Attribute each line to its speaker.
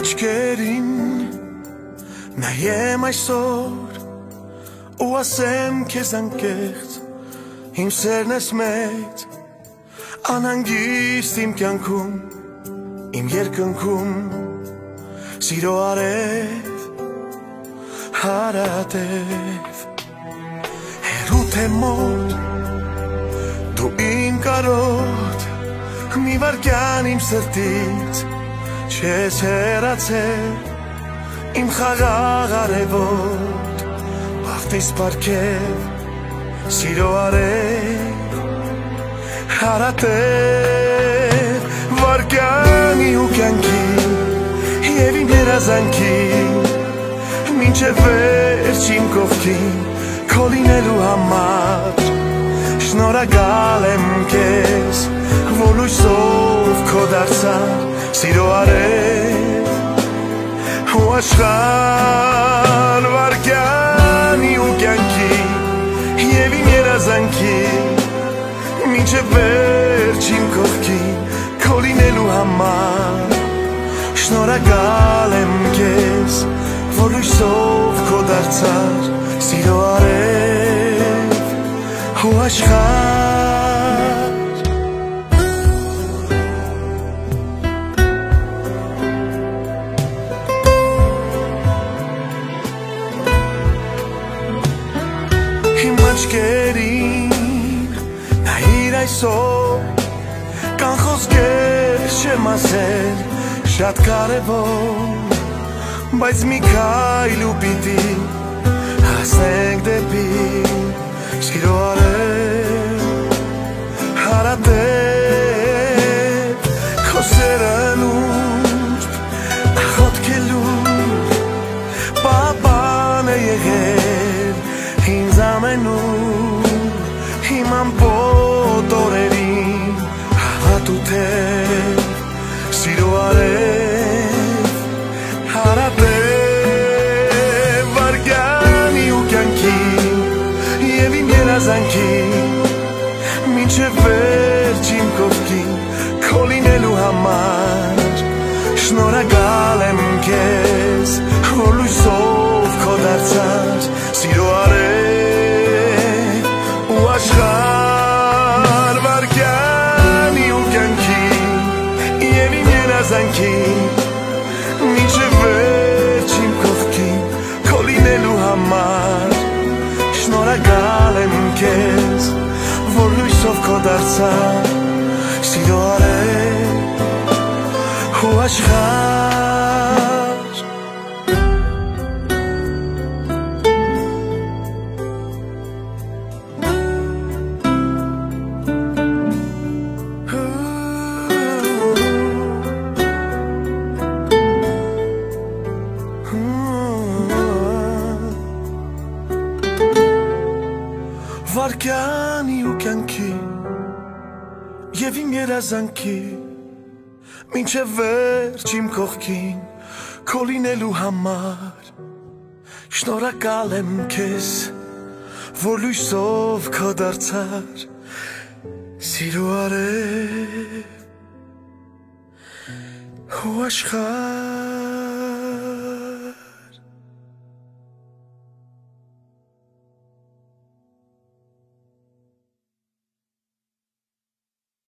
Speaker 1: աչքերին նայեմ այսօր ու ասեմ քեզ անկեղծ իմ սերն ես մեծ անհանգիստ իմ կյանքում իմ երկնքում սիրո արև հարատև հերու թե մոտ դու իմ կարոտ մի վարկյան իմ սրտից չես հերացել իմ խաղաղ արևոտ բախտիս պարքև սիրո արև հարատև վարկյանի ու կյանքի և իմ երազանքի մինչև վերջ իմ կողքին քոլինելու համար շնորհակալ եմ քեզ որ լույսով քո դարձար սիրո արև ու աշխար վարկյանի ու կյանքի և իմ երազանքի մինչև վերջ իմ կողքի քոլինելու համար շնորհակալ եմ քեզ որ լույսով քո դարձար սիրո արև ու աշխար այսօր կան խոսքեր չեմ ասել շատ կարևոր բայց մի քայլ ու պիտի հասնենք դեպի սիրո արև հարատև քո սերն ուր ախոտքելու պապան է եղել ինձ ամենուր իմ ամբոտ սիրո արև հարատև վարգյանի ու կյանքի և իմ երազանքի մինչև վերջ իմ կովքին քոլինելու համար շնորհակալ իմ երազանքի մինչև վերջ իմ կողքին քո լինելու համար շնորհակալ եմ քեզ որ լույսով քո դարձա սիրո արև ու աշխար վարկյանի ու կյանքի և իմ երազանքի մինչև վերջ իմ կողքին քո լինելու համար շնորհակալ եմ քեզ որ լույսով քո դարձար սիրո արև ու աշխար